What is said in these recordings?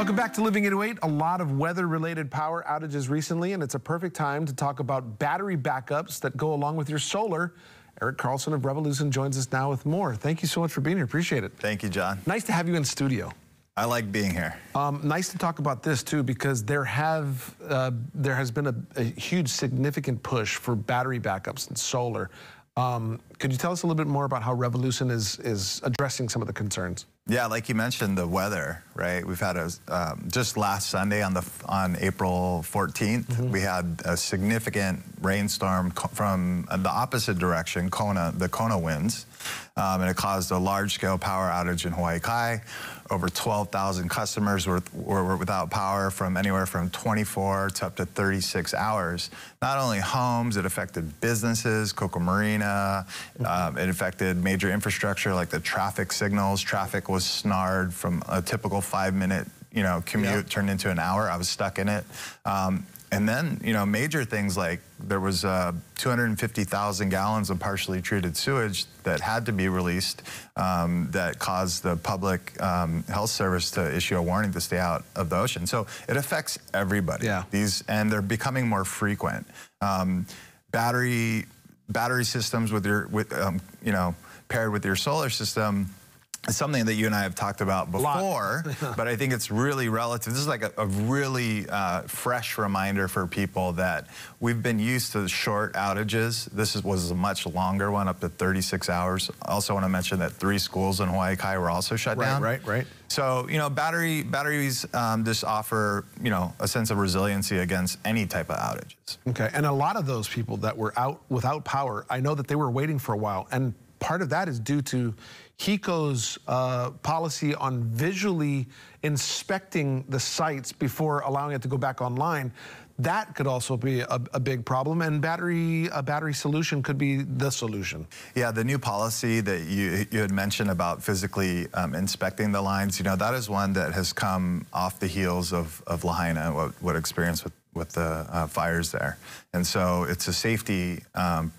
Welcome back to Living 808. A lot of weather-related power outages recently, and it's a perfect time to talk about battery backups that go along with your solar. Eric Carlson of RevoluSun joins us now with more. Thank you so much for being here. Appreciate it. Thank you, John. Nice to have you in studio. I like being here. Um, nice to talk about this too, because there have uh, there has been a, a, huge, significant push for battery backups and solar. Um, could you tell us a little bit more about how RevoluSun is is addressing some of the concerns? Yeah, like you mentioned, the weather, right? We've had a um, just last Sunday on the on April 14th, mm -hmm. we had a significant rainstorm from the opposite direction, Kona, the Kona winds, um, and it caused a large-scale power outage in Hawaii Kai. Over 12,000 customers were, were, without power from anywhere from 24 to up to 36 hours. Not only homes, it affected businesses, Koko Marina, mm-hmm. um, it affected major infrastructure like the traffic signals. Traffic was snarred from a typical five-minute you know, commute yep. turned into an hour. I was stuck in it. Um, and then, you know, major things like there was uh, 250,000 gallons of partially treated sewage that had to be released um, that caused the public um, health service to issue a warning to stay out of the ocean. So it affects everybody. Yeah. These and they're becoming more frequent. Um, battery battery systems with your with um, you know paired with your solar system something that you and I have talked about before, but I think it's really relative. This is like a, a really uh, fresh reminder for people that we've been used to short outages. This is, was a much longer one, up to 36 hours. I also want to mention that three schools in Hawaii Kai were also shut right, down. Right, right, So, you know, battery batteries um, just offer, you know, a sense of resiliency against any type of outages. Okay, and a lot of those people that were out without power, I know that they were waiting for a while, and part of that is due to HECO's uh, policy on visually inspecting the sites before allowing it to go back online. That could also be a, a, big problem, and battery a battery solution could be the solution. Yeah, the new policy that you you had mentioned about physically um, inspecting the lines, you know, that is one that has come off the heels of of Lahaina, what what experienced with with the uh, fires there, and so it's a safety um,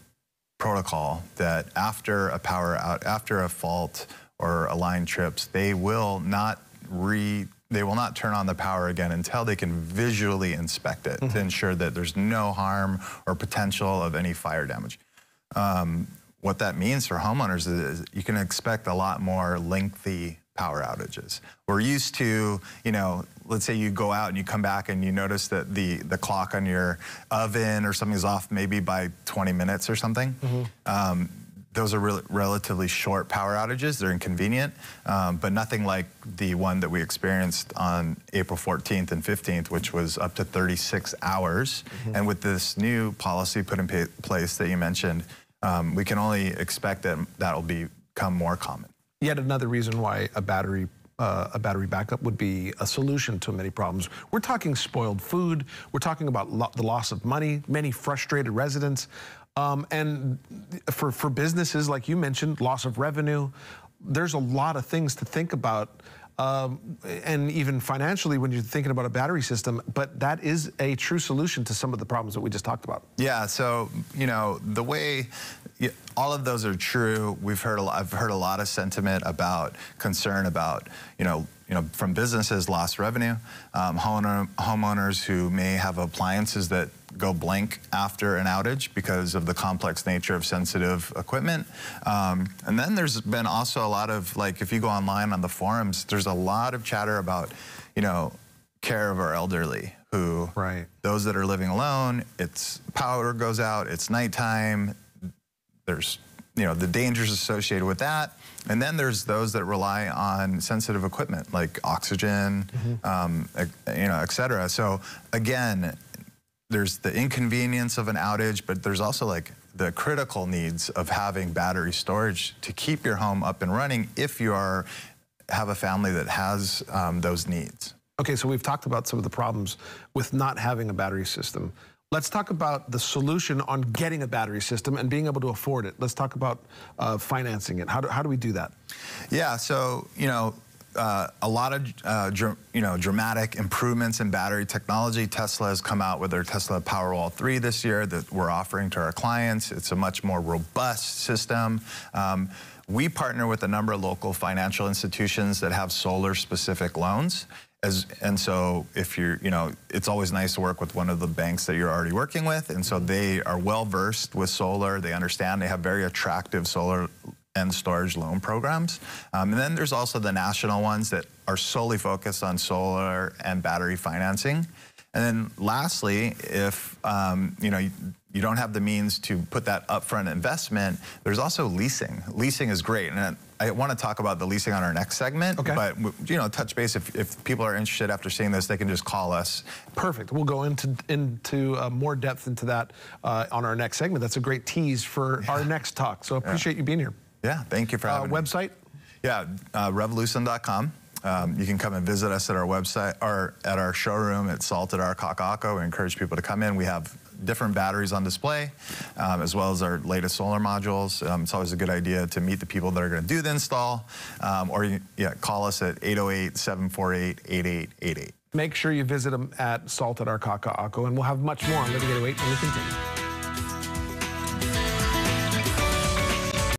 protocol that after a power out, after a fault or a line trips, they will not re they will not turn on the power again until they can visually inspect it mm -hmm. to mm-hmm. ensure that there's no harm or potential of any fire damage. Um, what that means for homeowners is you can expect a lot more lengthy power outages. We're used to, you know, let's say you go out and you come back and you notice that the, the clock on your oven or something's off maybe by 20 minutes or something. Mm -hmm. um, those are re relatively short power outages. They're inconvenient, um, but nothing like the one that we experienced on April 14th and 15th, which was up to 36 hours. Mm -hmm. And with this new policy put in place that you mentioned, um, we can only expect that that will become more common yet another reason why a battery uh, a battery backup would be a solution to many problems. We're talking spoiled food. We're talking about lo the loss of money, many frustrated residents. Um, and for, for businesses, like you mentioned, loss of revenue. There's a lot of things to think about um, and even financially when you're thinking about a battery system, but that is a true solution to some of the problems that we just talked about. Yeah, so, you know, the way, all of those are true. We've heard, a lot, I've heard a lot of sentiment about concern about, you know, you know, from businesses, lost revenue, um, homeowner, homeowners who may have appliances that go blank after an outage because of the complex nature of sensitive equipment. Um, and then there's been also a lot of, like, if you go online on the forums, there's a lot of chatter about, you know, care of our elderly who, right. those that are living alone, it's power goes out, it's nighttime, there's, you know, the dangers associated with that. And then there's those that rely on sensitive equipment like oxygen, mm -hmm. um, you know, et cetera. So again, there's the inconvenience of an outage, but there's also like the critical needs of having battery storage to keep your home up and running if you are have a family that has um, those needs. Okay, so we've talked about some of the problems with not having a battery system. Let's talk about the solution on getting a battery system and being able to afford it. Let's talk about uh, financing it. How do, how do we do that? Yeah, so, you know, uh, a lot of uh, you know dramatic improvements in battery technology. Tesla has come out with their Tesla Powerwall 3 this year that we're offering to our clients. It's a much more robust system. Um, we partner with a number of local financial institutions that have solar specific loans As, and so if you're, you know, it's always nice to work with one of the banks that you're already working with. And so they are well versed with solar. They understand they have very attractive solar and storage loan programs. Um, and then there's also the national ones that are solely focused on solar and battery financing. And then lastly, if um, you know you, don't have the means to put that upfront investment, there's also leasing. Leasing is great, and I want to talk about the leasing on our next segment. Okay. But you know, touch base if, if people are interested after seeing this, they can just call us. Perfect. We'll go into into uh, more depth into that uh, on our next segment. That's a great tease for yeah. our next talk. So appreciate yeah. you being here. Yeah, thank you for uh, having uh, me. Website? Yeah, uh, revolusun.com. Um, you can come and visit us at our website or at our showroom at SALT at Our Kaka'ako. We encourage people to come in. We have different batteries on display, um, as well as our latest solar modules. Um, it's always a good idea to meet the people that are going to do the install, um, or yeah, call us at 808-748-8888. Make sure you visit them at SALT at Our Kaka'ako, and we'll have much more on Living 808 when we continue.